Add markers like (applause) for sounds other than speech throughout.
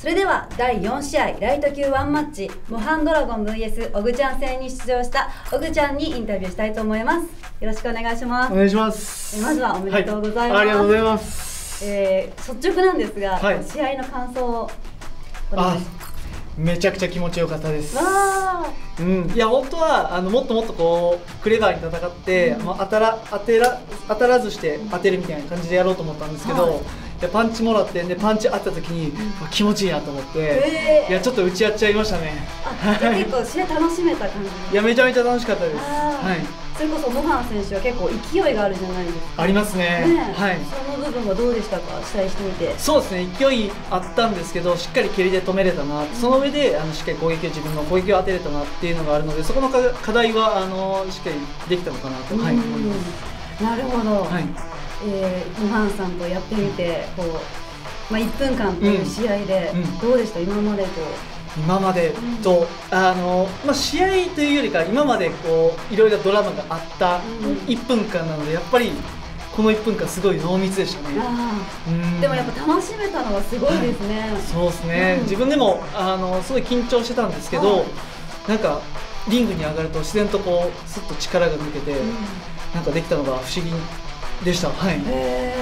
それでは第4試合ライト級ワンマッチ模範ドラゴン VS オグちゃん戦に出場したオグちゃんにインタビューしたいと思います。よろしくお願いします。お願いします。えまずはおめでとうございます、はい、ありがとうございます。えー、率直なんですが、はい。試合の感想をめちゃくちゃ気持ちよかったです。うん、いや本当はあのもっともっとこうクレバーに戦って、まあ、当たら当てら当たらずして当てるみたいな感じでやろうと思ったんですけど、はいいやパンチもらってでパンチあった時に、あ気持ちいいなと思って、えー。いやちょっと打ち合っちゃいましたね。結構試合楽しめた感じ (laughs) いやめちゃめちゃ楽しかったです。はい。それこそモハン選手は結構勢いがあるじゃないですか。ありますね。ねえ。はい。その部分はどうでしたか？試合してみて。そうですね。勢いあったんですけどしっかり蹴りで止めれたな。その上であのしっかり攻撃を自分の攻撃を当てれたなっていうのがあるのでそこの課課題はあのしっかりできたのかなと、はい、うん思います。なるほど、はいえー、モハンさんとやってみてこう、まあ、1分間という試合でうん。うん。どうでした、今までこ今までと、あのまあ、試合というよりか今までこういろいろドラマがあったうん。1分間なのでやっぱりこの1分間すごい濃密でしたうね。でもやっぱ楽しめたのはすごいですね、そうですね、うん。自分でもあのすごい緊張してたんですけど、はい。なんかリングに上がると自然とこうすっと力が抜けて、うん。なんかできたのが不思議でした、はい、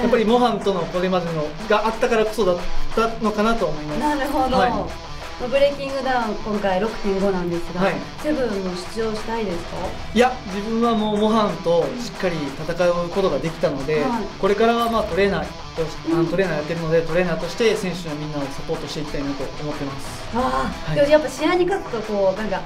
やっぱりモハンとのこれまでのがあったからこそだったのかなと思います。なるほど、はい。まあブレイキングダウン今回6.5なんですが、はい。セブンも出場したいですか？いや自分はもうモハンとしっかり戦うことができたので、はい。これからはまあトレーナーとしあうん。のトレーナーやってるのでトレーナーとして選手のみんなをサポートしていきたいなと思ってます。ああ、はい。でもやっぱ試合に勝つとこうなんかは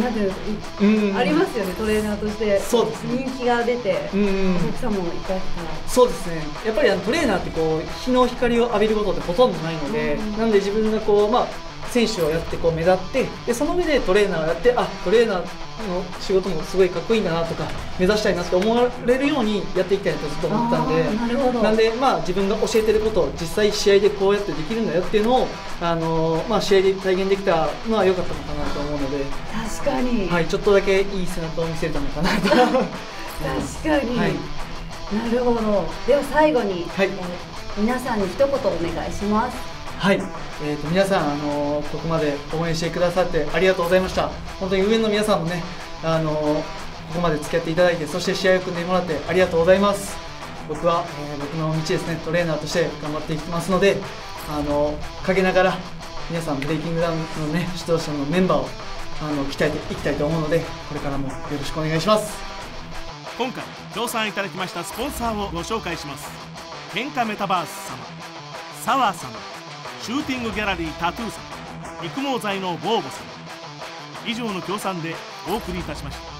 なんていうのうん。ありますよねトレーナーとして。そうですね。人気が出て、お客さんもいたらそうですね。やっぱりあのトレーナーってこう日の光を浴びることってほとんどないので、うんなんで自分がこうまあ選手をやってこう目立ってでその上でトレーナーをやってあトレーナーの仕事もすごいかっこいいんだなとか目指したいなって思われるようにやっていきたいなとずっと思ったんでなんでまあ自分が教えてることを実際試合でこうやってできるんだよっていうのをあのまあ試合で体現できたのは良かったのかなと思うので、確かに、はいちょっとだけいい背中を見せれたのかなと。確かに、はい。なるほど。では最後に、はい。えー皆さんに一言お願いしますはい、えー、と皆さん、あのここまで応援してくださってありがとうございました。本当に上の皆さんもね、あのここまで付き合っていただいてそして試合を組んでもらってありがとうございます。僕は、えー僕の道ですねトレーナーとして頑張っていきますので、あの陰ながら皆さんブレイキングダウンのね指導者のメンバーをあの鍛えていきたいと思うのでこれからもよろしくお願いします。今回協賛いただきましたスポンサーをご紹介します。喧嘩メタバース様サワー様。シューティングギャラリータトゥーさん育毛剤のボーボ様以上の協賛でお送りいたしました。